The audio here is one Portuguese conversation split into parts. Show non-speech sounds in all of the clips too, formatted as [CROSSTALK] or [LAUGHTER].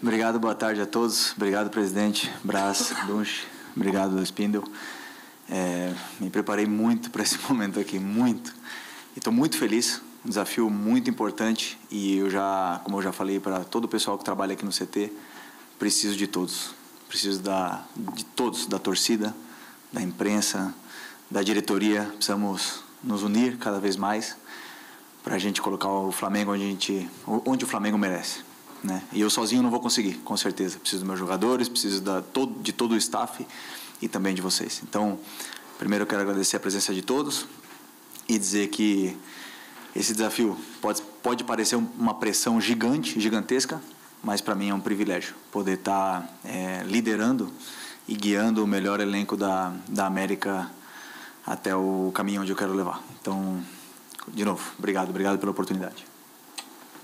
Obrigado, boa tarde a todos. Obrigado, presidente Brás, Dunch. Obrigado, Spindle. É, me preparei muito para esse [LAUGHS] momento aqui, muito. Estou muito feliz. Um desafio muito importante e eu já, como eu já falei para todo o pessoal que trabalha aqui no CT, preciso de todos. Preciso da, de todos, da torcida, da imprensa, da diretoria. Precisamos nos unir cada vez mais para a gente colocar o Flamengo onde, gente, onde o Flamengo merece. Né? E eu sozinho não vou conseguir, com certeza. Preciso dos meus jogadores, preciso da, todo, de todo o staff e também de vocês. Então, primeiro eu quero agradecer a presença de todos e dizer que esse desafio pode, pode parecer uma pressão gigante, gigantesca, mas para mim é um privilégio poder estar tá, é, liderando e guiando o melhor elenco da, da América até o caminho onde eu quero levar. Então, de novo, obrigado, obrigado pela oportunidade.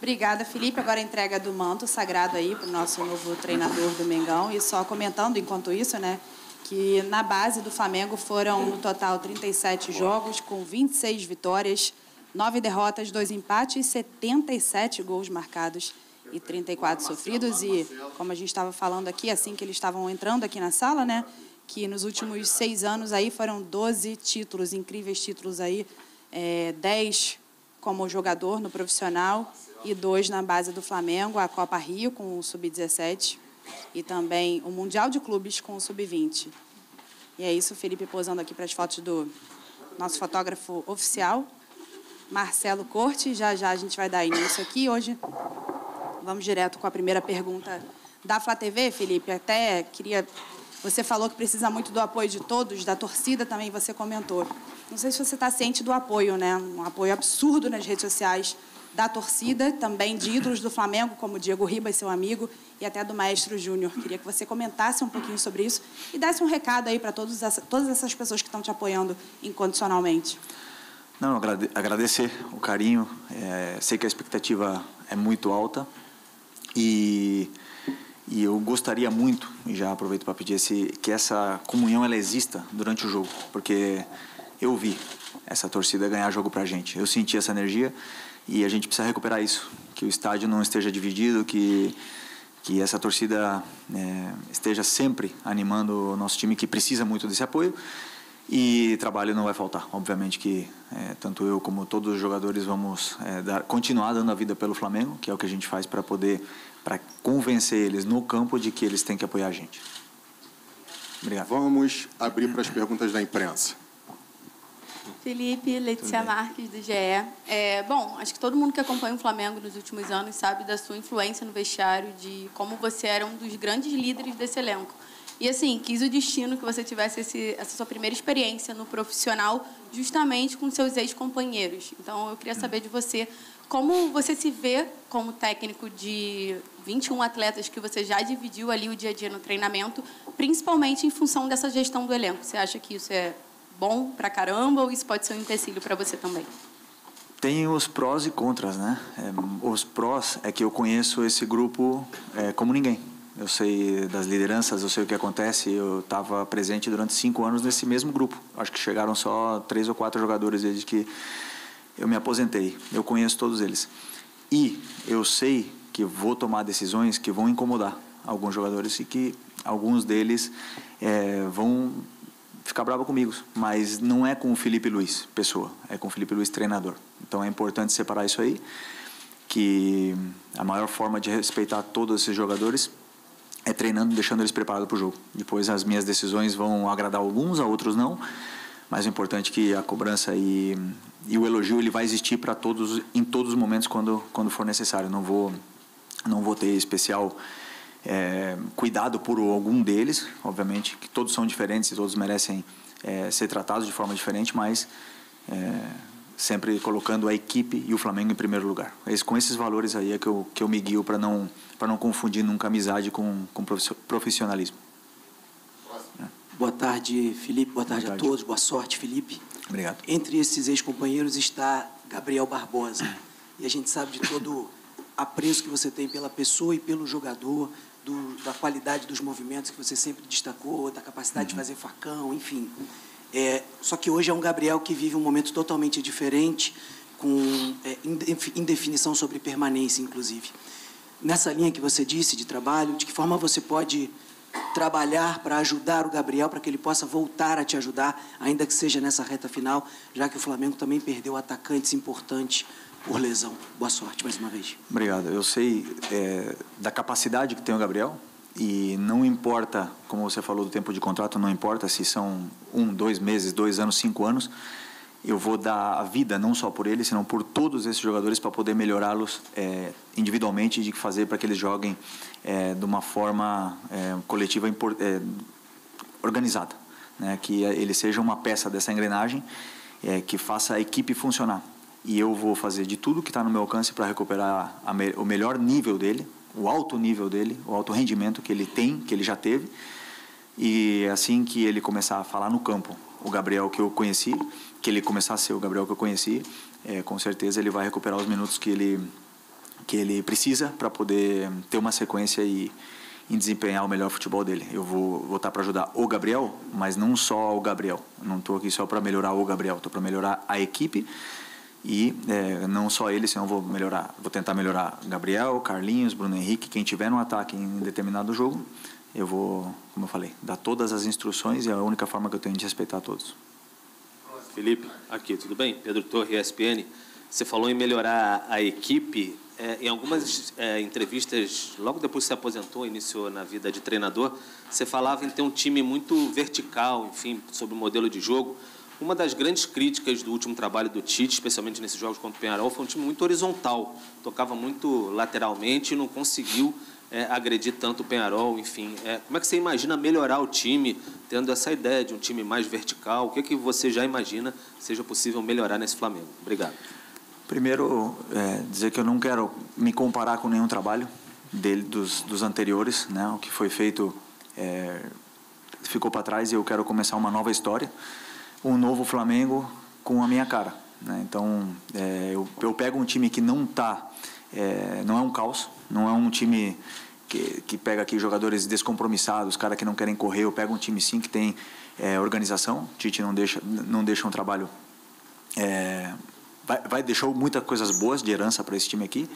Obrigada, Felipe. Agora entrega do manto sagrado aí para o nosso novo treinador do Mengão. E só comentando enquanto isso, né? Que na base do Flamengo foram no total 37 jogos, com 26 vitórias, 9 derrotas, 2 empates e 77 gols marcados e 34 sofridos. E como a gente estava falando aqui, assim que eles estavam entrando aqui na sala, né? Que nos últimos seis anos aí foram 12 títulos, incríveis títulos aí, é, 10 como jogador no profissional e dois na base do Flamengo, a Copa Rio com o Sub-17 e também o Mundial de Clubes com o Sub-20. E é isso, Felipe posando aqui para as fotos do nosso fotógrafo oficial, Marcelo Corte. Já já a gente vai dar início aqui. Hoje vamos direto com a primeira pergunta da Flá TV, Felipe. Até queria. Você falou que precisa muito do apoio de todos, da torcida também, você comentou. Não sei se você está ciente do apoio, né? Um apoio absurdo nas redes sociais da torcida, também de ídolos do Flamengo, como Diego Ribas, seu amigo, e até do Maestro Júnior. Queria que você comentasse um pouquinho sobre isso e desse um recado aí para todas essas pessoas que estão te apoiando incondicionalmente. Não, agradecer o carinho. É, sei que a expectativa é muito alta e, e eu gostaria muito, e já aproveito para pedir esse, que essa comunhão ela exista durante o jogo, porque eu vi essa torcida ganhar jogo para a gente. Eu senti essa energia e a gente precisa recuperar isso, que o estádio não esteja dividido, que que essa torcida é, esteja sempre animando o nosso time que precisa muito desse apoio e trabalho não vai faltar. Obviamente que é, tanto eu como todos os jogadores vamos é, dar, continuar dando a vida pelo Flamengo, que é o que a gente faz para poder para convencer eles no campo de que eles têm que apoiar a gente. Obrigado. Vamos abrir para as perguntas da imprensa. Felipe, Letícia Marques, do GE. É, bom, acho que todo mundo que acompanha o Flamengo nos últimos anos sabe da sua influência no vestiário, de como você era um dos grandes líderes desse elenco. E assim, quis o destino que você tivesse esse, essa sua primeira experiência no profissional, justamente com seus ex-companheiros. Então, eu queria saber de você como você se vê como técnico de 21 atletas que você já dividiu ali o dia a dia no treinamento, principalmente em função dessa gestão do elenco. Você acha que isso é bom pra caramba ou isso pode ser um empecilho para você também? Tem os prós e contras, né? É, os prós é que eu conheço esse grupo é, como ninguém. Eu sei das lideranças, eu sei o que acontece. Eu estava presente durante cinco anos nesse mesmo grupo. Acho que chegaram só três ou quatro jogadores desde que eu me aposentei. Eu conheço todos eles. E eu sei que vou tomar decisões que vão incomodar alguns jogadores e que alguns deles é, vão ficar bravo comigo, mas não é com o Felipe Luiz, pessoa, é com o Felipe Luiz, treinador. Então é importante separar isso aí, que a maior forma de respeitar todos esses jogadores é treinando, deixando eles preparados para o jogo. Depois as minhas decisões vão agradar alguns, a outros não, mas o importante é que a cobrança e, e o elogio ele vai existir para todos em todos os momentos quando quando for necessário. Não vou não vou ter especial é, cuidado por algum deles, obviamente, que todos são diferentes e todos merecem é, ser tratados de forma diferente, mas é, sempre colocando a equipe e o Flamengo em primeiro lugar. Esse, com esses valores aí é que eu, que eu me guio para não, não confundir nunca amizade com, com profissionalismo. Boa tarde, Felipe. Boa tarde, Boa tarde, a todos. Boa sorte, Felipe. Obrigado. Entre esses ex-companheiros está Gabriel Barbosa. E a gente sabe de todo o apreço que você tem pela pessoa e pelo jogador, do, da qualidade dos movimentos que você sempre destacou, da capacidade uhum. de fazer facão, enfim. É, só que hoje é um Gabriel que vive um momento totalmente diferente, com é, indefinição sobre permanência, inclusive. nessa linha que você disse de trabalho, de que forma você pode trabalhar para ajudar o Gabriel, para que ele possa voltar a te ajudar, ainda que seja nessa reta final, já que o Flamengo também perdeu atacantes importantes por lesão. Boa sorte mais uma vez. Obrigado. Eu sei é, da capacidade que tem o Gabriel e não importa, como você falou do tempo de contrato, não importa se são um, dois meses, dois anos, cinco anos. Eu vou dar a vida não só por ele, senão por todos esses jogadores para poder melhorá-los é, individualmente e de fazer para que eles joguem é, de uma forma é, coletiva é, organizada, né? que ele seja uma peça dessa engrenagem é, que faça a equipe funcionar. E eu vou fazer de tudo que está no meu alcance para recuperar me, o melhor nível dele, o alto nível dele, o alto rendimento que ele tem, que ele já teve. E assim que ele começar a falar no campo, o Gabriel que eu conheci, que ele começar a ser o Gabriel que eu conheci, é, com certeza ele vai recuperar os minutos que ele que ele precisa para poder ter uma sequência e em desempenhar o melhor futebol dele. Eu vou voltar para ajudar o Gabriel, mas não só o Gabriel. Não estou aqui só para melhorar o Gabriel, estou para melhorar a equipe e é, não só ele, senão vou melhorar, vou tentar melhorar Gabriel, Carlinhos, Bruno Henrique, quem tiver no ataque em determinado jogo, eu vou, como eu falei, dar todas as instruções e é a única forma que eu tenho de respeitar todos. Felipe, aqui, tudo bem? Pedro Torre, ESPN. Você falou em melhorar a equipe. É, em algumas é, entrevistas, logo depois que se aposentou, iniciou na vida de treinador, você falava em ter um time muito vertical, enfim, sobre o modelo de jogo. Uma das grandes críticas do último trabalho do Tite, especialmente nesses jogos contra o Penharol, foi um time muito horizontal. Tocava muito lateralmente e não conseguiu é, agredir tanto o Penharol, enfim. É, como é que você imagina melhorar o time, tendo essa ideia de um time mais vertical? O que, é que você já imagina seja possível melhorar nesse Flamengo? Obrigado. Primeiro, é, dizer que eu não quero me comparar com nenhum trabalho dele dos, dos anteriores, né? O que foi feito é, ficou para trás e eu quero começar uma nova história, um novo Flamengo com a minha cara. Né? Então, é, eu, eu pego um time que não tá, é, não é um caos, não é um time que, que pega aqui jogadores descompromissados, cara que não querem correr. Eu pego um time sim que tem é, organização. Tite não deixa, não deixa um trabalho. É, vai, vai deixou muitas coisas boas de herança para esse time aqui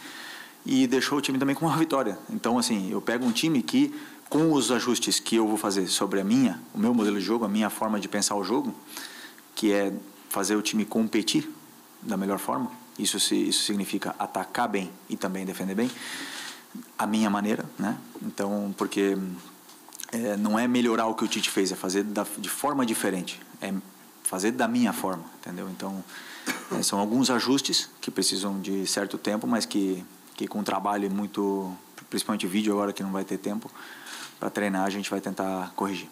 e deixou o time também com uma vitória. Então assim, eu pego um time que com os ajustes que eu vou fazer sobre a minha, o meu modelo de jogo, a minha forma de pensar o jogo, que é fazer o time competir da melhor forma. Isso, isso significa atacar bem e também defender bem a minha maneira, né? Então, porque é, não é melhorar o que o Tite fez, é fazer da, de forma diferente, é fazer da minha forma, entendeu? Então, é, são alguns ajustes que precisam de certo tempo, mas que, que com trabalho muito, principalmente vídeo agora que não vai ter tempo para treinar, a gente vai tentar corrigir.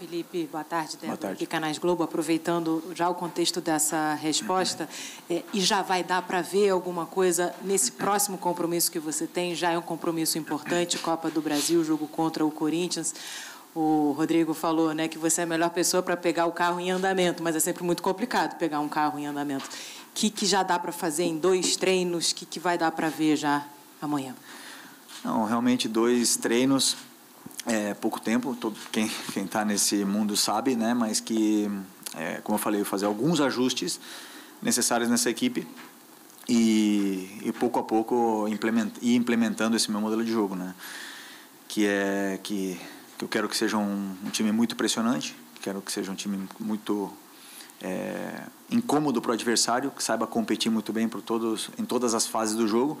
Felipe, boa tarde, Débora, boa tarde. aqui Canais Globo, aproveitando já o contexto dessa resposta, é, e já vai dar para ver alguma coisa nesse próximo compromisso que você tem, já é um compromisso importante, Copa do Brasil, jogo contra o Corinthians, o Rodrigo falou né, que você é a melhor pessoa para pegar o carro em andamento, mas é sempre muito complicado pegar um carro em andamento. O que, que já dá para fazer em dois treinos? O que, que vai dar para ver já amanhã? Não, realmente dois treinos é, pouco tempo, todo, quem está nesse mundo sabe, né? mas que, é, como eu falei, fazer alguns ajustes necessários nessa equipe e, e pouco a pouco implement, ir implementando esse meu modelo de jogo, né? que é que, que eu quero que seja um, um time muito pressionante, quero que seja um time muito é, incômodo para o adversário, que saiba competir muito bem por todos, em todas as fases do jogo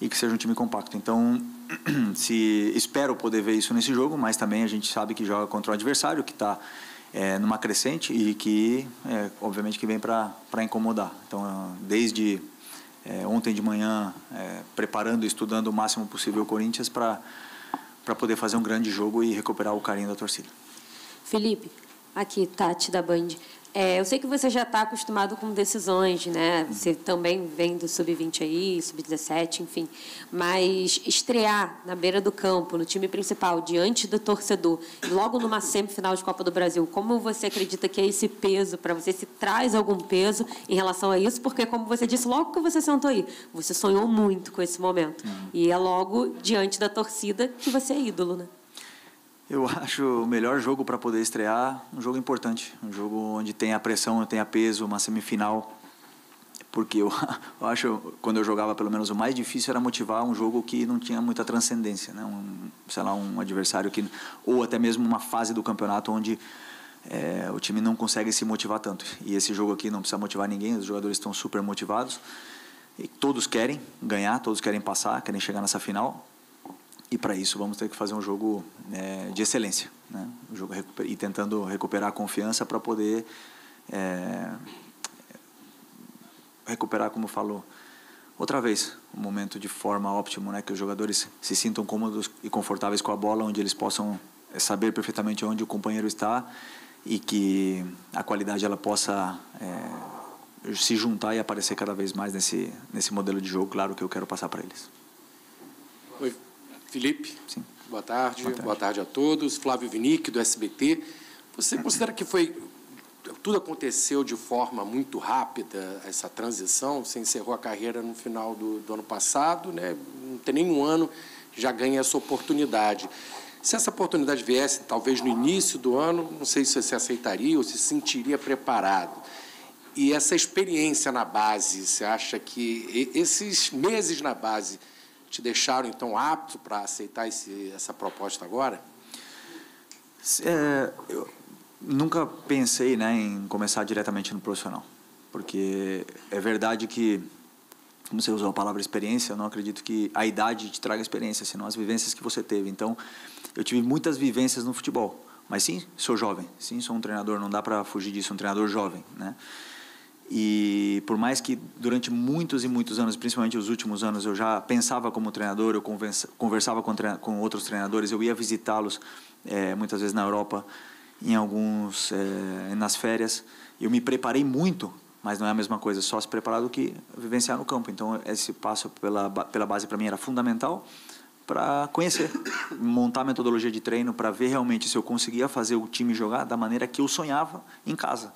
e que seja um time compacto. Então, [CLEARS THROAT] se espero poder ver isso nesse jogo, mas também a gente sabe que joga contra um adversário que está é, numa crescente e que, é, obviamente, que vem para incomodar. Então, desde é, ontem de manhã, é, preparando estudando o máximo possível o Corinthians para para poder fazer um grande jogo e recuperar o carinho da torcida. Felipe, aqui Tati da Band. É, eu sei que você já está acostumado com decisões, né? Você também vem do sub-20 aí, sub-17, enfim. Mas estrear na beira do campo, no time principal, diante do torcedor, logo numa semifinal de Copa do Brasil, como você acredita que é esse peso para você? Se traz algum peso em relação a isso? Porque, como você disse, logo que você sentou aí, você sonhou muito com esse momento. Uhum. E é logo diante da torcida que você é ídolo, né? Eu acho o melhor jogo para poder estrear um jogo importante, um jogo onde tem a pressão, tem a peso, uma semifinal porque eu, [LAUGHS] eu acho quando eu jogava pelo menos o mais difícil era motivar um jogo que não tinha muita transcendência, né? Um, sei lá, um adversário que ou até mesmo uma fase do campeonato onde é, o time não consegue se motivar tanto. E esse jogo aqui não precisa motivar ninguém, os jogadores estão super motivados. E todos querem ganhar, todos querem passar, querem chegar nessa final. E para isso vamos ter que fazer um jogo é, de excelência, né? Um jogo e tentando recuperar a confiança para poder é, recuperar, como falou, outra vez, um momento de forma óptimo, né? Que os jogadores se sintam cômodos e confortáveis com a bola, onde eles possam é, saber perfeitamente onde o companheiro está e que a qualidade ela possa é, se juntar e aparecer cada vez mais nesse nesse modelo de jogo, claro que eu quero passar para eles. Oi, Felipe. Sim. Boa tarde. Boa tarde. Boa tarde a todos. Flávio Vinick do SBT. Você considera que foi tudo aconteceu de forma muito rápida, essa transição. Você encerrou a carreira no final do, do ano passado, né? não tem nenhum ano, já ganha essa oportunidade. Se essa oportunidade viesse, talvez no início do ano, não sei se você aceitaria ou se sentiria preparado. E essa experiência na base, você acha que esses meses na base te deixaram, então, apto para aceitar esse, essa proposta agora? É, eu nunca pensei né, em começar diretamente no profissional, porque é verdade que, como você usou a palavra experiência, eu não acredito que a idade te traga experiência, senão as vivências que você teve. Então, eu tive muitas vivências no futebol, mas sim, sou jovem, sim, sou um treinador, não dá para fugir disso, um treinador jovem, né? E por mais que durante muitos e muitos anos, principalmente os últimos anos, eu já pensava como treinador, eu conversava com, com outros treinadores, eu ia visitá-los é, muitas vezes na Europa, em alguns é, nas férias. Eu me preparei muito, mas não é a mesma coisa só se preparar do que vivenciar no campo. Então esse passo pela pela base para mim era fundamental para conhecer, montar a metodologia de treino para ver realmente se eu conseguia fazer o time jogar da maneira que eu sonhava em casa.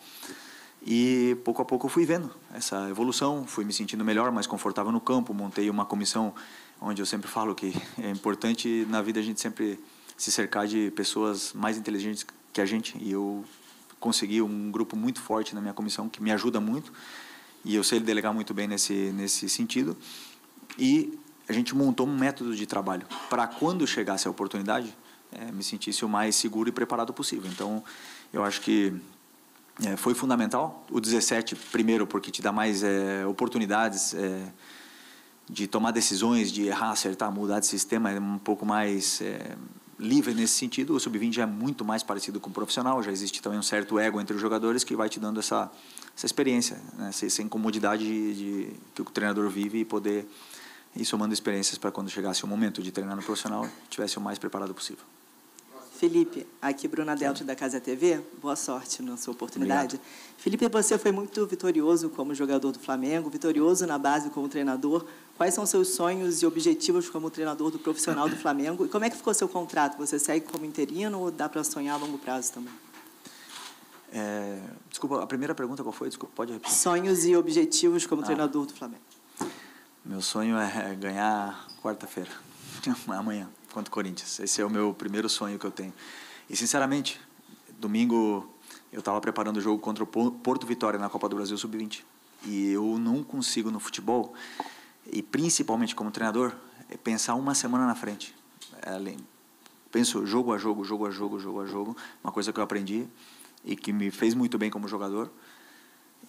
E pouco a pouco eu fui vendo essa evolução, fui me sentindo melhor, mais confortável no campo, montei uma comissão onde eu sempre falo que [LAUGHS] é importante na vida a gente sempre se cercar de pessoas mais inteligentes que a gente. E eu consegui um grupo muito forte na minha comissão que me ajuda muito. E eu sei delegar muito bem nesse nesse sentido. E a gente montou um método de trabalho. Para quando chegasse a oportunidade é, me sentisse o mais seguro e preparado possível. Então eu acho que é, foi fundamental o 17 primeiro porque te dá mais é, oportunidades é, de tomar decisões de errar acertar mudar de sistema é um pouco mais é, livre nesse sentido. O sub-20 já é muito mais parecido com o profissional, já existe também um certo ego entre os jogadores que vai te dando essa, essa experiência, né? essa, essa incomodidade de, de, que o treinador vive e poder ir somando experiências para quando chegasse o momento de treinar no profissional, tivesse o mais preparado possível. Felipe, aqui Bruna Delta da Casa TV, boa sorte na sua oportunidade. Obrigado. Felipe, você foi muito vitorioso como jogador do Flamengo, vitorioso na base como treinador. Quais são seus sonhos e objetivos como treinador do profissional do Flamengo? E como é que ficou seu contrato? Você segue como interino ou dá para sonhar a longo prazo também? É, desculpa, a primeira pergunta qual foi? Desculpa, pode repetir. Sonhos e objetivos como ah. treinador do Flamengo. Meu sonho é ganhar quarta-feira, [LAUGHS] amanhã contra o Corinthians. Esse é o meu primeiro sonho que eu tenho. E, sinceramente, domingo eu estava preparando o jogo contra o Porto Vitória na Copa do Brasil Sub-20. E eu não consigo no futebol, e principalmente como treinador, é pensar uma semana na frente. É, penso jogo a jogo, jogo a jogo, jogo a jogo. Uma coisa que eu aprendi e que me fez muito bem como jogador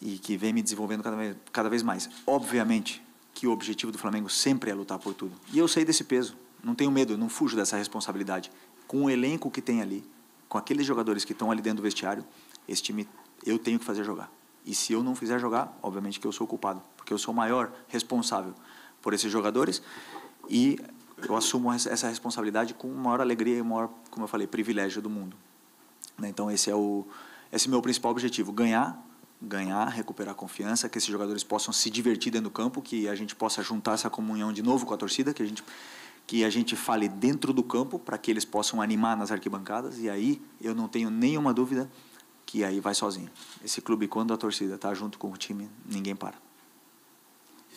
e que vem me desenvolvendo cada vez, cada vez mais. Obviamente que o objetivo do Flamengo sempre é lutar por tudo. E eu sei desse peso não tenho medo, não fujo dessa responsabilidade. Com o elenco que tem ali, com aqueles jogadores que estão ali dentro do vestiário, esse time eu tenho que fazer jogar. E se eu não fizer jogar, obviamente que eu sou culpado, porque eu sou o maior responsável por esses jogadores e eu assumo essa responsabilidade com maior alegria e o maior, como eu falei, privilégio do mundo. Né? Então esse é o esse é o meu principal objetivo, ganhar, ganhar, recuperar a confiança, que esses jogadores possam se divertir dentro do campo, que a gente possa juntar essa comunhão de novo com a torcida, que a gente que a gente fale dentro do campo para que eles possam animar nas arquibancadas e aí eu não tenho nenhuma dúvida que aí vai sozinho. Esse clube quando a torcida está junto com o time, ninguém para.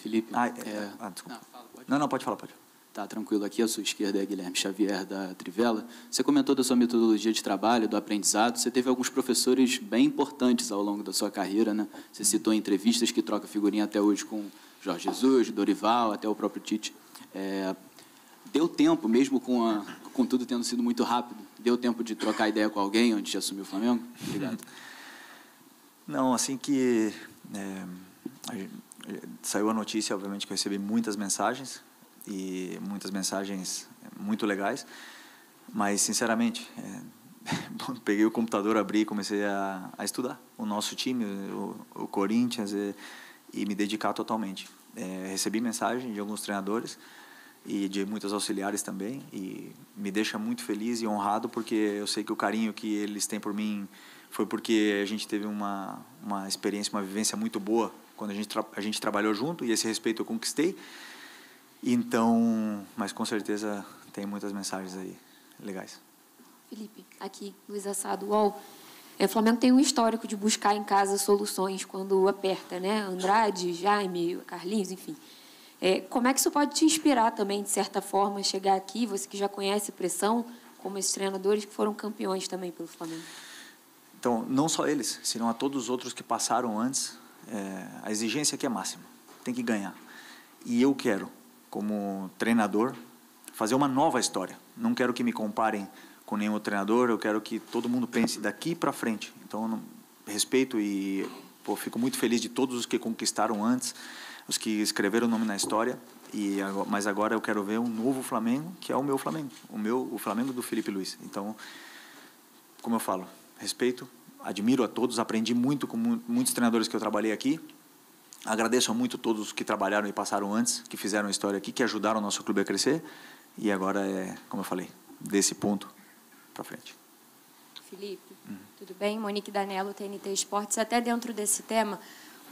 Felipe, ah, é, é... ah desculpa. Não, fala, não, não, pode falar, pode. Tá tranquilo aqui, à sua esquerda é Guilherme Xavier da Trivela. Você comentou da sua metodologia de trabalho, do aprendizado. Você teve alguns professores bem importantes ao longo da sua carreira, né? Você citou entrevistas que troca figurinha até hoje com Jorge Jesus, Dorival, até o próprio Tite. É, deu tempo, mesmo com, a, com tudo tendo sido muito rápido, deu tempo de trocar ideia com alguém antes de assumir o Flamengo? Obrigado. Não, assim que é, saiu a notícia, obviamente que eu recebi muitas mensagens e muitas mensagens muito legais, mas sinceramente é, [LAUGHS] peguei o computador, abri e comecei a, a estudar o nosso time, o, o Corinthians e, e, me dedicar totalmente. É, recebi mensagem de alguns treinadores e de muitos auxiliares também e me deixa muito feliz e honrado porque eu sei que o carinho que eles têm por mim foi porque a gente teve uma uma experiência, uma vivência muito boa quando a gente a gente trabalhou junto e esse respeito eu conquistei então, mas com certeza tem muitas mensagens aí legais. Felipe, aqui, Luiz Assado, UOL. É, o Flamengo tem um histórico de buscar em casa soluções quando aperta, né? Andrade, Jaime, Carlinhos, enfim. É, como é que isso pode te inspirar também, de certa forma, chegar aqui, você que já conhece pressão, como esses treinadores que foram campeões também pelo Flamengo? Então, não só eles, senão a todos os outros que passaram antes, é, a exigência aqui é máxima, tem que ganhar. E eu quero, como treinador, fazer uma nova história. Não quero que me comparem com nenhum treinador, eu quero que todo mundo pense daqui para frente. Então, respeito e pô, fico muito feliz de todos os que conquistaram antes, os que escreveram o nome na história. E mas agora eu quero ver um novo Flamengo, que é o meu Flamengo, o meu o Flamengo do Felipe Luiz. Então, como eu falo, respeito, admiro a todos, aprendi muito com muitos treinadores que eu trabalhei aqui Agradeço muito todos que trabalharam e passaram antes, que fizeram história aqui, que ajudaram o nosso clube a crescer. E agora é, como eu falei, desse ponto para frente. Felipe, uhum. tudo bem? Monique Danello, TNT Esportes. Até dentro desse tema,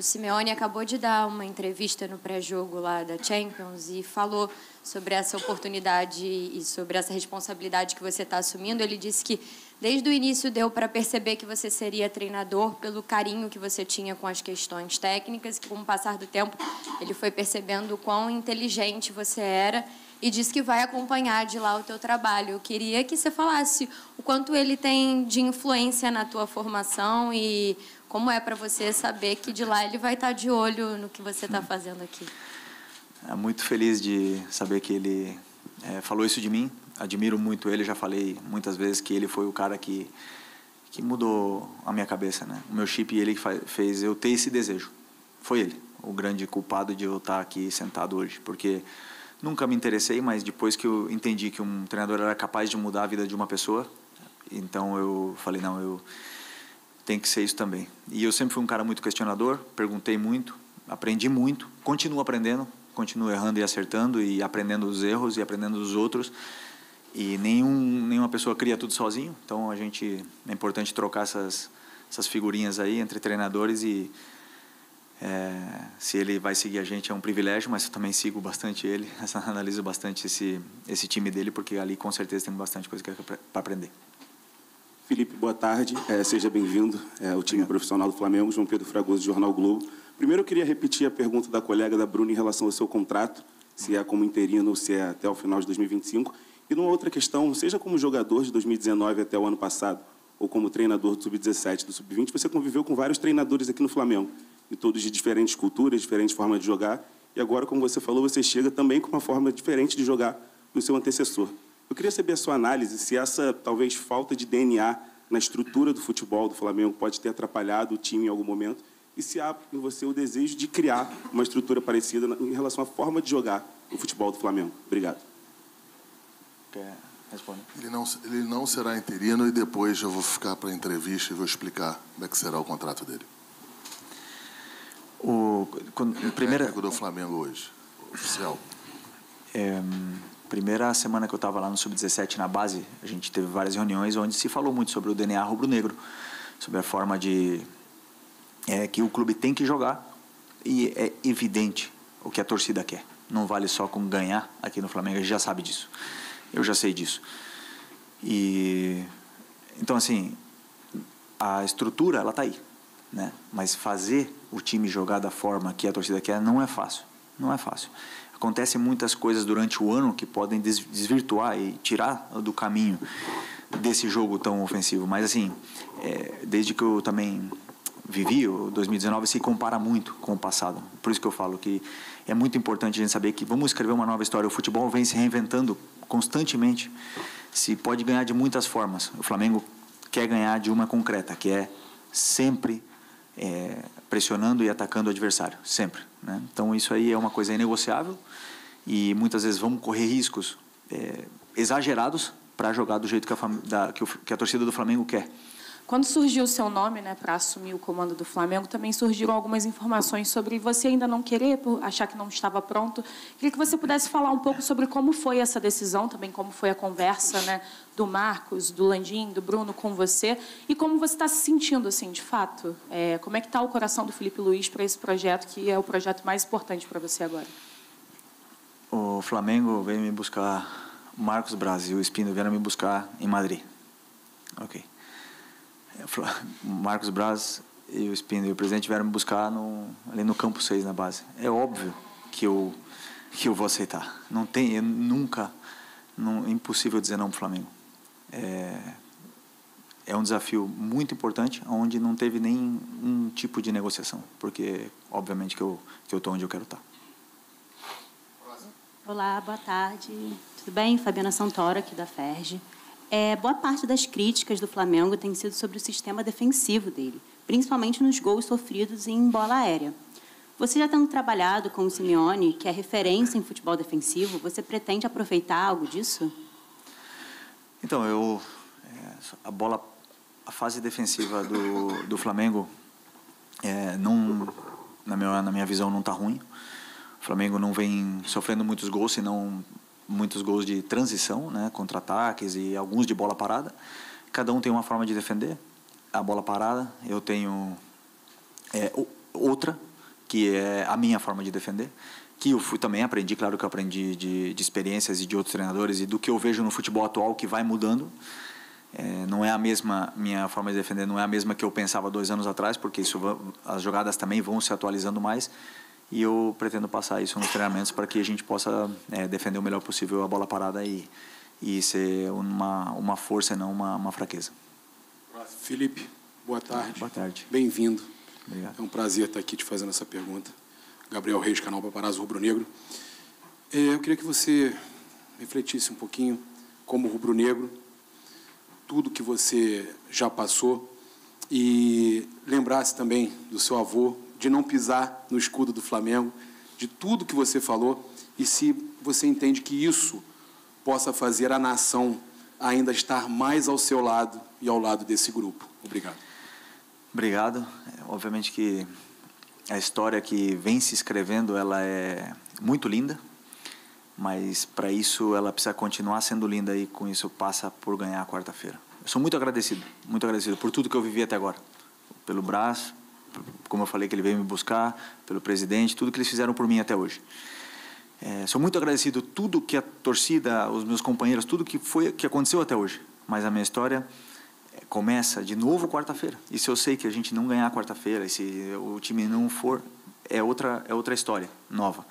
o Simeone acabou de dar uma entrevista no pré-jogo lá da Champions e falou sobre essa oportunidade e sobre essa responsabilidade que você está assumindo. Ele disse que Desde o início deu para perceber que você seria treinador pelo carinho que você tinha com as questões técnicas, que com o passar do tempo ele foi percebendo o quão inteligente você era e disse que vai acompanhar de lá o teu trabalho. Eu queria que você falasse o quanto ele tem de influência na tua formação e como é para você saber que de lá ele vai estar tá de olho no que você está fazendo aqui. É muito feliz de saber que ele é, falou isso de mim admiro muito ele, já falei muitas vezes que ele foi o cara que que mudou a minha cabeça, né? O meu chip ele que fez eu ter esse desejo. Foi ele, o grande culpado de eu estar aqui sentado hoje, porque nunca me interessei, mas depois que eu entendi que um treinador era capaz de mudar a vida de uma pessoa, então eu falei não, eu tenho que ser isso também. E eu sempre fui um cara muito questionador, perguntei muito, aprendi muito, continuo aprendendo, continuo errando e acertando e aprendendo os erros e aprendendo dos outros e nenhum, nenhuma pessoa cria tudo sozinho, então a gente é importante trocar essas, essas figurinhas aí entre treinadores e é, se ele vai seguir a gente é um privilégio, mas eu também sigo bastante ele, [LAUGHS] analiso bastante esse, esse time dele, porque ali com certeza tem bastante coisa para aprender. Felipe, boa tarde, é, seja bem-vindo é, ao time Obrigado. profissional do Flamengo, João Pedro Fragoso, Jornal Globo. Primeiro eu queria repetir a pergunta da colega da Bruna em relação ao seu contrato, se é como interino ou se é até o final de 2025. E numa outra questão, seja como jogador de 2019 até o ano passado, ou como treinador do Sub-17, do Sub-20, você conviveu com vários treinadores aqui no Flamengo, e todos de diferentes culturas, diferentes formas de jogar. E agora, como você falou, você chega também com uma forma diferente de jogar do seu antecessor. Eu queria saber a sua análise se essa, talvez, falta de DNA na estrutura do futebol do Flamengo pode ter atrapalhado o time em algum momento, e se há em você o desejo de criar uma estrutura parecida em relação à forma de jogar o futebol do Flamengo. Obrigado. Quer responder? Ele não, ele não será interino e depois eu vou ficar para a entrevista e vou explicar como é que será o contrato dele. O, quando, o primeira... técnico do Flamengo hoje, oficial. É, primeira semana que eu estava lá no Sub-17 na base, a gente teve várias reuniões onde se falou muito sobre o DNA rubro-negro, sobre a forma de é, que o clube tem que jogar e é evidente o que a torcida quer. Não vale só com ganhar aqui no Flamengo, a gente já sabe disso. Eu já sei disso. E então assim, a estrutura ela tá aí, né? Mas fazer o time jogar da forma que a torcida quer não é fácil. Não é fácil. Acontecem muitas coisas durante o ano que podem desvirtuar e tirar do caminho desse jogo tão ofensivo. Mas assim, é, desde que eu também vivi, o 2019 se compara muito com o passado. Por isso que eu falo que é muito importante a gente saber que vamos escrever uma nova história. O futebol vem se reinventando constantemente. Se pode ganhar de muitas formas. O Flamengo quer ganhar de uma concreta, que é sempre é, pressionando e atacando o adversário, sempre. Né? Então isso aí é uma coisa inegociável e muitas vezes vamos correr riscos é, exagerados para jogar do jeito que a, da, que, o, que a torcida do Flamengo quer. Quando surgiu o seu nome né, para assumir o comando do Flamengo, também surgiram algumas informações sobre você ainda não querer, por achar que não estava pronto. Queria que você pudesse falar um pouco sobre como foi essa decisão, também como foi a conversa né, do Marcos, do Landim, do Bruno com você e como você está se sentindo, assim, de fato. É, como é que está o coração do Felipe Luiz para esse projeto, que é o projeto mais importante para você agora? O Flamengo veio me buscar, Marcos Brasil Espino vieram me buscar em Madrid. Ok. [LAUGHS] Marcos Braz e o Espino e o presidente vieram me buscar no, ali no campo 6 na base. É óbvio que eu que eu vou aceitar. Não tem, eu nunca, não, é impossível dizer não para o Flamengo. É, é um desafio muito importante, onde não teve nenhum tipo de negociação, porque obviamente que eu que eu estou onde eu quero estar. Olá, boa tarde. Tudo bem? Fabiana Santoro aqui da Ferge. É, boa parte das críticas do Flamengo tem sido sobre o sistema defensivo dele, principalmente nos gols sofridos em bola aérea. Você já tendo trabalhado com o Simeone, que é referência em futebol defensivo, você pretende aproveitar algo disso? Então, eu é, a bola, a fase defensiva do, do Flamengo, é, não, na minha, na minha visão, não está ruim. O Flamengo não vem sofrendo muitos gols, senão muitos gols de transição, né, contra-ataques e alguns de bola parada. Cada um tem uma forma de defender a bola parada. Eu tenho é, outra, que é a minha forma de defender, que eu fui, também aprendi, claro que eu aprendi de, de experiências e de outros treinadores e do que eu vejo no futebol atual que vai mudando. É, não é a mesma minha forma de defender não é a mesma que eu pensava dois anos atrás porque isso as jogadas também vão se atualizando mais e eu pretendo passar isso nos treinamentos para que a gente possa é, defender o melhor possível a bola parada e, e ser uma, uma força e não uma, uma fraqueza. Felipe, boa tarde. Boa tarde. Bem-vindo. Obrigado. É um prazer estar aqui te fazendo essa pergunta. Gabriel Reis, canal Paparazzo Rubro Negro. É, eu queria que você refletisse um pouquinho como Rubro Negro, tudo que você já passou e lembrasse também do seu avô, de não pisar no escudo do Flamengo, de tudo que você falou, e se você entende que isso possa fazer a nação ainda estar mais ao seu lado e ao lado desse grupo. Obrigado. Obrigado. Obviamente que a história que vem se escrevendo, ela é muito linda, mas para isso ela precisa continuar sendo linda e com isso passa por ganhar a quarta-feira. Eu sou muito agradecido, muito agradecido por tudo que eu vivi até agora, pelo braço, como eu falei que ele veio me buscar, pelo presidente, tudo que eles fizeram por mim até hoje. É, sou muito agradecido tudo que a torcida, os meus companheiros, tudo que foi que aconteceu até hoje. Mas a minha história é, começa de novo quarta-feira. E se eu sei que a gente não ganhar quarta-feira, se o time não for, é outra é outra história nova.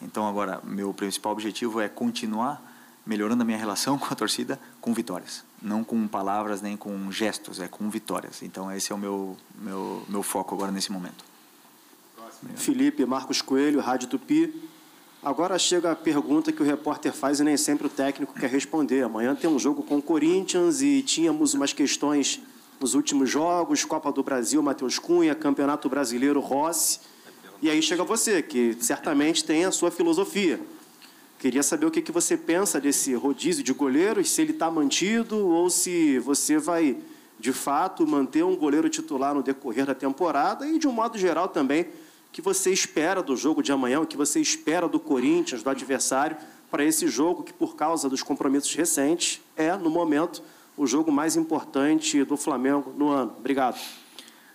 Então agora meu principal objetivo é continuar melhorando a minha relação [LAUGHS] com a torcida com vitórias, não com palavras nem com gestos, é com vitórias. Então esse é o meu meu meu foco agora nesse momento. Felipe Marcos Coelho, Rádio Tupi. Agora chega a pergunta que o repórter faz e nem sempre o técnico quer responder. Amanhã tem um jogo com o Corinthians e tínhamos umas questões nos últimos jogos, Copa do Brasil, Matheus Cunha, Campeonato Brasileiro, Rossi. E aí chega você, que certamente tem a sua filosofia. Queria saber o que, que você pensa desse rodízio de goleiros, se ele está mantido ou se você vai, de fato, manter um goleiro titular no decorrer da temporada e, de um modo geral, também, o que você espera do jogo de amanhã, o que você espera do Corinthians, do adversário, para esse jogo que, por causa dos compromissos recentes, é, no momento, o jogo mais importante do Flamengo no ano. Obrigado.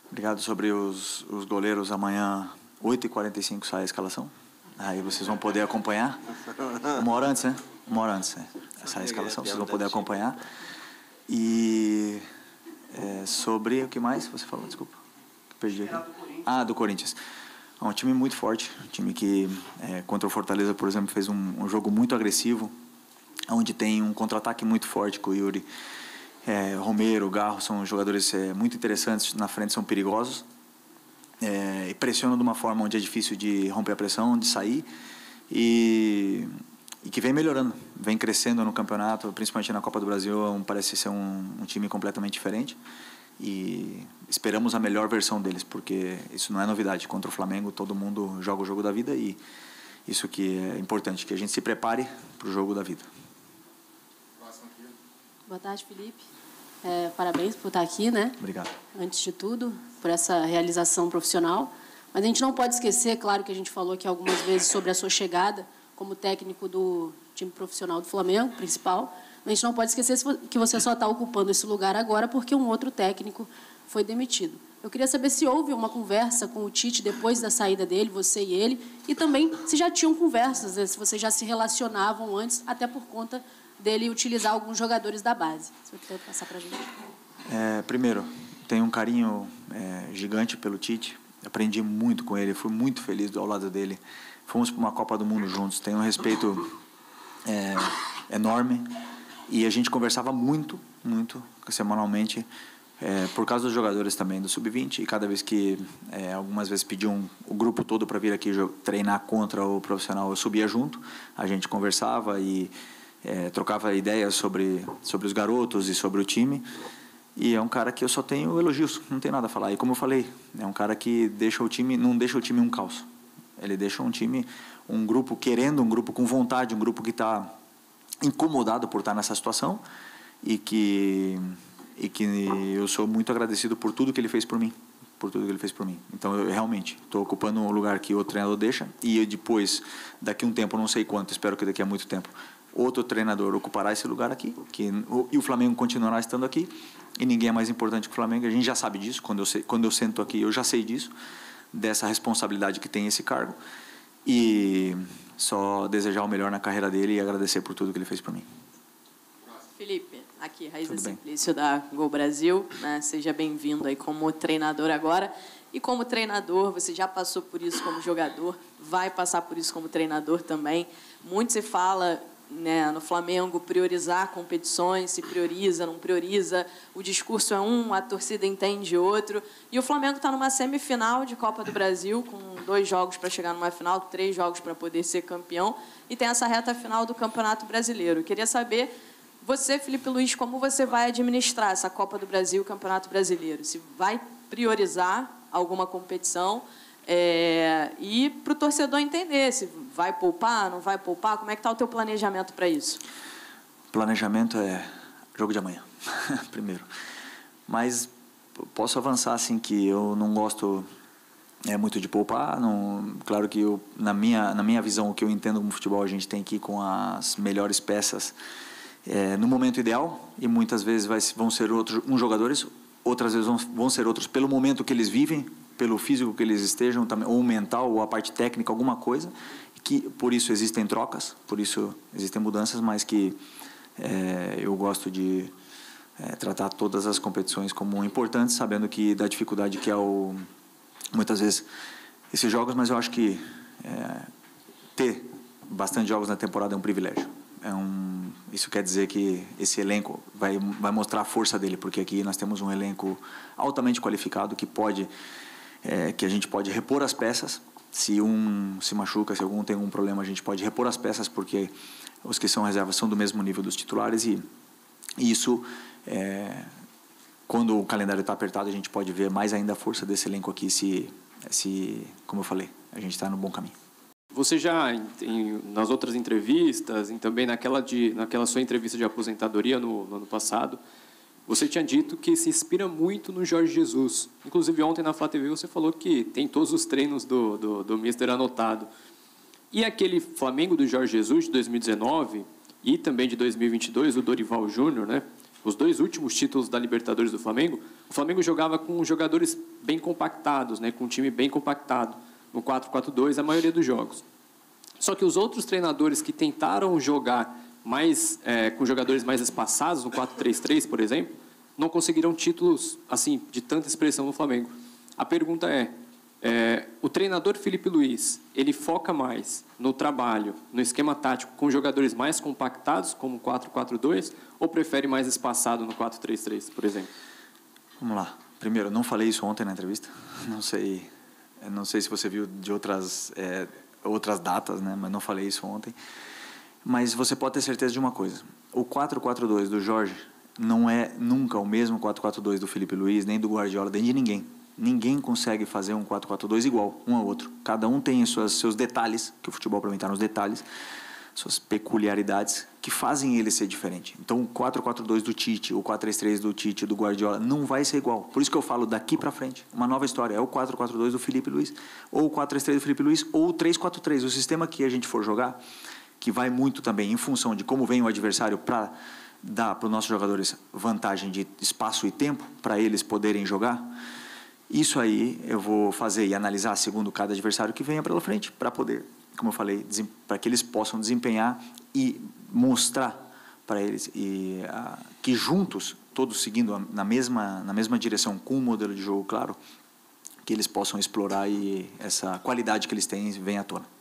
Obrigado sobre os, os goleiros. Amanhã, 8h45 sai a escalação. Aí vocês vão poder acompanhar. Uma hora antes, né? Uma hora antes, né? Essa é a escalação, vocês vão poder acompanhar. E é, sobre o que mais você falou? Desculpa. Perdi aqui. Ah, do Corinthians. É um time muito forte, um time que é, contra o Fortaleza, por exemplo, fez um, um jogo muito agressivo, onde tem um contra-ataque muito forte com o Yuri. É, Romero, Garro são jogadores é, muito interessantes, na frente são perigosos. É, e pressionam de uma forma onde é difícil de romper a pressão, de sair. E, e que vem melhorando, vem crescendo no campeonato, principalmente na Copa do Brasil, parece ser um, um time completamente diferente e esperamos a melhor versão deles, porque isso não é novidade. Contra o Flamengo, todo mundo joga o jogo da vida e isso que é importante, que a gente se prepare para o jogo da vida. Boa tarde, Felipe. É, parabéns por estar aqui, né? Obrigado. Antes de tudo, por essa realização profissional. Mas a gente não pode esquecer, claro que a gente falou aqui algumas vezes sobre a sua chegada como técnico do time profissional do Flamengo, principal. A gente não pode esquecer que você só está ocupando esse lugar agora porque um outro técnico foi demitido. Eu queria saber se houve uma conversa com o Tite depois da saída dele, você e ele, e também se já tinham conversas, né, se vocês já se relacionavam antes, até por conta dele utilizar alguns jogadores da base. Se você puder passar para a gente. É, primeiro, tenho um carinho é, gigante pelo Tite. Aprendi muito com ele, fui muito feliz ao lado dele. Fomos para uma Copa do Mundo juntos. Tenho um respeito é, enorme e a gente conversava muito, muito, semanalmente, é, por causa dos jogadores também do Sub-20. E cada vez que, é, algumas vezes pediam o grupo todo para vir aqui treinar contra o profissional, eu subia junto, a gente conversava e é, trocava ideias sobre, sobre os garotos e sobre o time. E é um cara que eu só tenho elogios, não tem nada a falar. E como eu falei, é um cara que deixa o time, não deixa o time um caos. Ele deixa um time, um grupo querendo, um grupo com vontade, um grupo que está incomodado por estar nessa situação e que e que eu sou muito agradecido por tudo que ele fez por mim, por tudo que ele fez por mim. Então eu realmente estou ocupando um lugar que o treinador deixa e depois daqui um tempo, não sei quanto, espero que daqui a muito tempo, outro treinador ocupará esse lugar aqui, que e o Flamengo continuará estando aqui e ninguém é mais importante que o Flamengo. A gente já sabe disso. Quando eu sei, quando eu sento aqui, eu já sei disso, dessa responsabilidade que tem esse cargo e só desejar o melhor na carreira dele e agradecer por tudo que ele fez por mim. Felipe, aqui, Raíssa Simplício da Gol Brasil. Né? Seja bem-vindo aí como treinador agora. E como treinador, você já passou por isso como jogador, vai passar por isso como treinador também. Muito se fala né, no Flamengo priorizar competições, se prioriza, não prioriza. O discurso é um, a torcida entende outro. E o Flamengo está numa semifinal de Copa do Brasil, com dois jogos para chegar numa final, três jogos para poder ser campeão, e tem essa reta final do Campeonato Brasileiro. Queria saber, você, Felipe Luiz, como você vai administrar essa Copa do Brasil, Campeonato Brasileiro? Se vai priorizar alguma competição? É, e para o torcedor entender se vai poupar, não vai poupar, como é que está o teu planejamento para isso? Planejamento é jogo de amanhã, [LAUGHS] primeiro. Mas posso avançar assim que eu não gosto é muito de poupar. Não, claro que eu, na minha na minha visão o que eu entendo como futebol a gente tem que ir com as melhores peças é, no momento ideal e muitas vezes vai, vão ser outros uns jogadores, outras vezes vão, vão ser outros pelo momento que eles vivem, pelo físico que eles estejam, ou mental, ou a parte técnica, alguma coisa, que por isso existem trocas, por isso existem mudanças, mas que é, eu gosto de é, tratar todas as competições como importantes, sabendo que da dificuldade que é o muitas vezes esses jogos, mas eu acho que é, ter bastante jogos na temporada é um privilégio. É um, isso quer dizer que esse elenco vai, vai mostrar a força dele, porque aqui nós temos um elenco altamente qualificado que pode é, que a gente pode repor as peças. Se um se machuca, se algum tem algum problema, a gente pode repor as peças, porque os que são reservas são do mesmo nível dos titulares e, isso, é, quando o calendário está apertado, a gente pode ver mais ainda a força desse elenco aqui, se, se como eu falei, a gente está no bom caminho. Você já, em, nas outras entrevistas, e também naquela, de, naquela sua entrevista de aposentadoria no, no ano passado, você tinha dito que se inspira muito no Jorge Jesus. Inclusive, ontem na Flá TV você falou que tem todos os treinos do, do, do Mister anotado. E aquele Flamengo do Jorge Jesus de 2019 e também de 2022, o Dorival Júnior, né? Os dois últimos títulos da Libertadores do Flamengo, o Flamengo jogava com jogadores bem compactados, né? Com um time bem compactado, no 4-4-2 a maioria dos jogos. Só que os outros treinadores que tentaram jogar mais é, com jogadores mais espaçados, no 4-3-3, por exemplo, não conseguiram títulos assim de tanta expressão no Flamengo. A pergunta é: É, o treinador Felipe Luiz, ele foca mais no trabalho, no esquema tático, com jogadores mais compactados, como 4-4-2, ou prefere mais espaçado no 4-3-3, por exemplo? Vamos lá. Primeiro, não falei isso ontem na entrevista. Não sei, não sei se você viu de outras é, outras datas, né? Mas não falei isso ontem. Mas você pode ter certeza de uma coisa: o 4-4-2 do Jorge não é nunca o mesmo 4-4-2 do Felipe Luiz, nem do Guardiola, nem de ninguém. Ninguém consegue fazer um 4-4-2 igual, um ao outro. Cada um tem suas, seus detalhes, que o futebol para mim está nos detalhes, suas peculiaridades que fazem ele ser diferente. Então, o 4-4-2 do Tite, o 4-3-3 do Tite, do Guardiola, não vai ser igual. Por isso que eu falo daqui para frente, uma nova história. É o 4-4-2 do Felipe Luiz, ou o 4-3-3 do Felipe Luiz, ou o 3-4-3. O sistema que a gente for jogar, que vai muito também em função de como vem o adversário para dar para os nossos jogadores vantagem de espaço e tempo para eles poderem jogar isso aí eu vou fazer e analisar segundo cada adversário que venha pela frente, para poder, como eu falei, para que eles possam desempenhar e mostrar para eles e uh, que juntos, todos seguindo na mesma na mesma direção com um modelo de jogo claro, que eles possam explorar e essa qualidade que eles têm venha à tona.